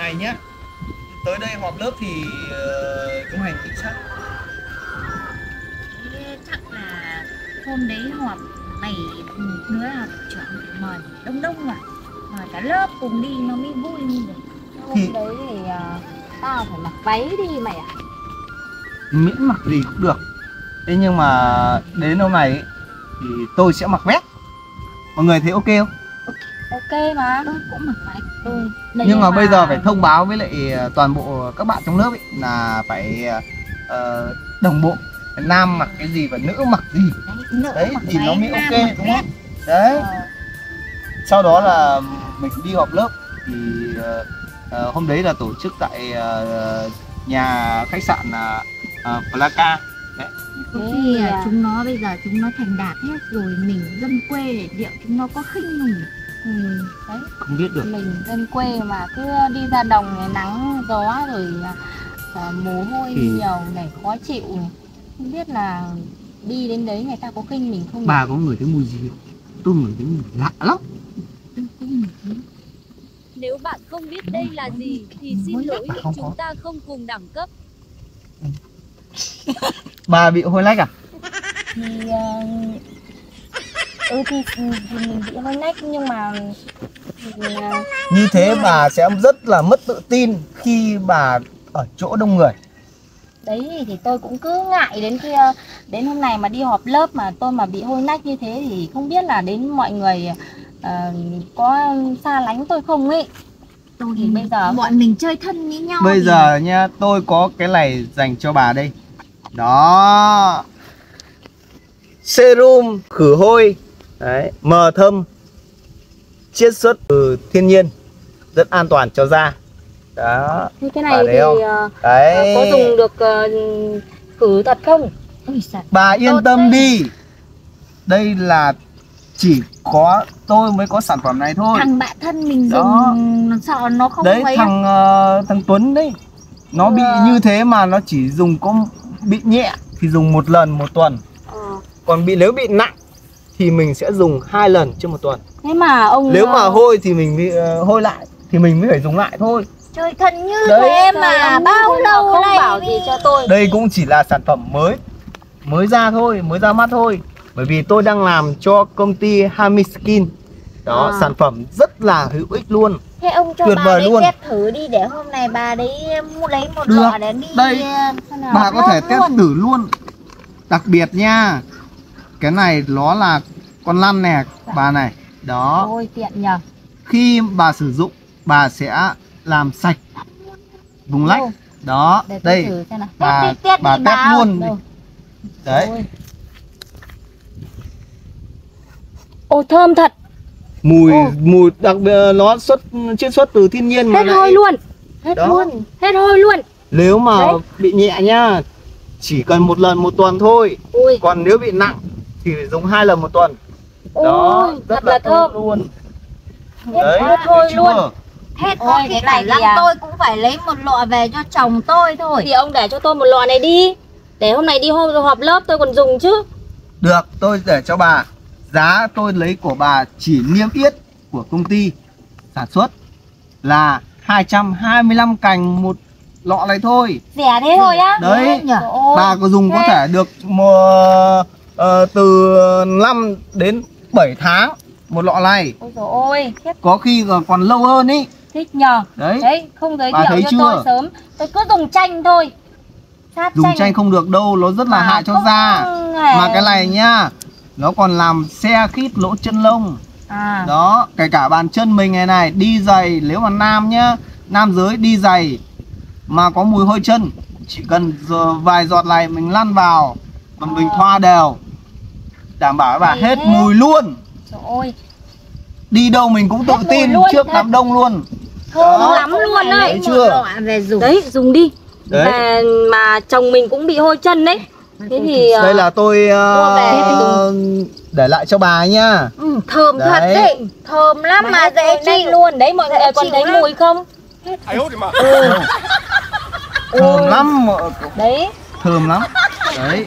này nhá. Tới đây họp lớp thì uh, chúng hành chính xác. Chắc là hôm đấy họp mày đứa là trưởng phải mời đông đông à mời cả lớp cùng đi nó mới vui như vậy Hôm đấy thì à, tao phải mặc váy đi mày ạ. Miễn mặc gì cũng được. Thế nhưng mà đến hôm này ấy, thì tôi sẽ mặc vest. Mọi người thấy ok không Ok mà tôi cũng mặc váy ừ. nhưng mà bây giờ phải thông báo với lại ờ, toàn bộ các bạn trong lớp ấy là phải ờ, đồng bộ. Nam mặc cái gì và nữ mặc gì. Đấy, nữ đấy mặc thì nó mới ok đúng không? Đấy. Ờ, sau đó là mình đi họp lớp thì ờ, hôm đấy là tổ chức tại ờ, nhà khách sạn là uh, Plaka có Thế khi là à. chúng nó bây giờ chúng nó thành đạt hết rồi mình dân quê để liệu chúng nó có khinh mình ừ. Đấy không biết được mình dân quê mà cứ đi ra đồng này nắng gió rồi à, à, mồ hôi Thì- nhiều này khó chịu này. không biết là đi đến đấy người ta có khinh mình không bà có ngửi thấy mùi gì không? tôi ngửi thấy mùi lạ lắm tôi cũng nghĩ Nếu bạn không biết đây là gì thì xin lỗi, Không có. chúng ta không cùng đẳng cấp. bà bị hôi lách à thì ờ, ừ thì, thì mình bị hơi nách nhưng mà ờ, như thế bà sẽ rất là mất tự tin khi bà ở chỗ đông người. Đấy thì tôi cũng cứ ngại đến khi ờ, đến hôm này mà đi họp lớp mà tôi mà bị hôi nách như thế thì không biết là đến mọi người ờ, có xa lánh tôi không ấy. Tôi thì bây giờ bọn mình chơi thân với nhau bây thì giờ nha tôi có cái này dành cho bà đây. Đó. Serum khử hôi đấy mờ thâm chiết xuất từ thiên nhiên rất an toàn cho da đó Thế cái này thì không? ờ, đấy có dùng được ờ, khử thật không? bà yên Tốt tâm đấy. đi đây là chỉ có tôi mới có sản phẩm này thôi thằng bạn thân mình Đó. dùng sợ nó không đấy ấy thằng ờ, thằng Tuấn đấy nó bị Ừ. như thế mà nó chỉ dùng có bị nhẹ thì dùng một lần một tuần Ờ. còn bị nếu bị nặng thì mình sẽ dùng hai lần trên một tuần Thế mà ông nếu ờ, mà hôi thì mình mới, ờ, hôi lại thì mình mới phải dùng lại thôi chơi thân như Đấy. thế trời, mà bao lâu không nay bảo gì cho tôi đây cũng chỉ là sản phẩm mới mới ra thôi mới ra mắt thôi bởi vì tôi đang làm cho công ty Hami Skin đó À. sản phẩm rất là hữu ích luôn thế ông cho Tuyệt bà vời đấy luôn. test thử đi để hôm nay bà đấy mua lấy một Được. lọ để đi Đây. ờ, bà có thể test luôn. thử luôn đặc biệt nha cái này nó là con lăn nè bà này. Đó. Ôi tiện nhờ. Khi bà sử dụng bà sẽ làm sạch vùng lách. Đâu? đó Để đây. bà đi, test bà test luôn. Đâu? đấy. Ôi. Ồ thơm thật. Mùi Ồ. mùi đặc biệt nó xuất chiết xuất từ thiên nhiên mà Hết lại hôi luôn. Hết Đó. luôn. Hết hôi luôn. Nếu mà Đấy. bị nhẹ nhá chỉ cần một lần một tuần thôi. Ui còn nếu bị nặng thì phải dùng hai lần một tuần. Đó Ôi rất thật là là thơm luôn. Đấy hết hôi thấy luôn. Hết Ôi, có cái cái này lắm à? tôi cũng phải lấy một lọ về cho chồng tôi thôi. Thì ông để cho tôi một lọ này đi. Để hôm nay đi hôm họp lớp tôi còn dùng chứ. Được tôi để cho bà. Giá tôi lấy của bà chỉ niêm yết của công ty sản xuất là 225 cành một lọ này thôi. Rẻ thế thôi á? Đấy. Bà có dùng có thể được mùa ờ, từ 5 đến 7 tháng một lọ này. Ôi dồi ôi Khiếp. Có khi còn lâu hơn ý. Thích nhờ. Đấy. Đấy không giới thiệu thấy cho chưa? tôi sớm. Tôi cứ dùng chanh thôi. Sát dùng chanh. không được đâu nó rất là mà hại cho da. hề- mà cái này nhá nó còn làm xe khít lỗ chân lông. À, đó kể cả bàn chân mình này này đi giày nếu mà nam nhá nam giới đi giày mà có mùi hôi chân chỉ cần vài giọt này mình lăn vào và mình Ờ. thoa đều đảm bảo với bà hết thế. mùi luôn. Trời ơi. Đi đâu mình cũng tự tin luôn, trước hết. đám đông luôn. Thơm Đó. lắm luôn đấy chưa? về dùng. Đấy dùng đi. Đấy. Mà, mà chồng mình cũng bị hôi chân đấy. Thế thì đây là tôi thì để lại cho bà nhá ừ, thơm thật Đấy. đấy. Thơm lắm mà, hết dễ chịu. luôn. Đấy mọi người còn thấy lắm. mùi không? Thơm lắm. Đấy. Thơm lắm. Đấy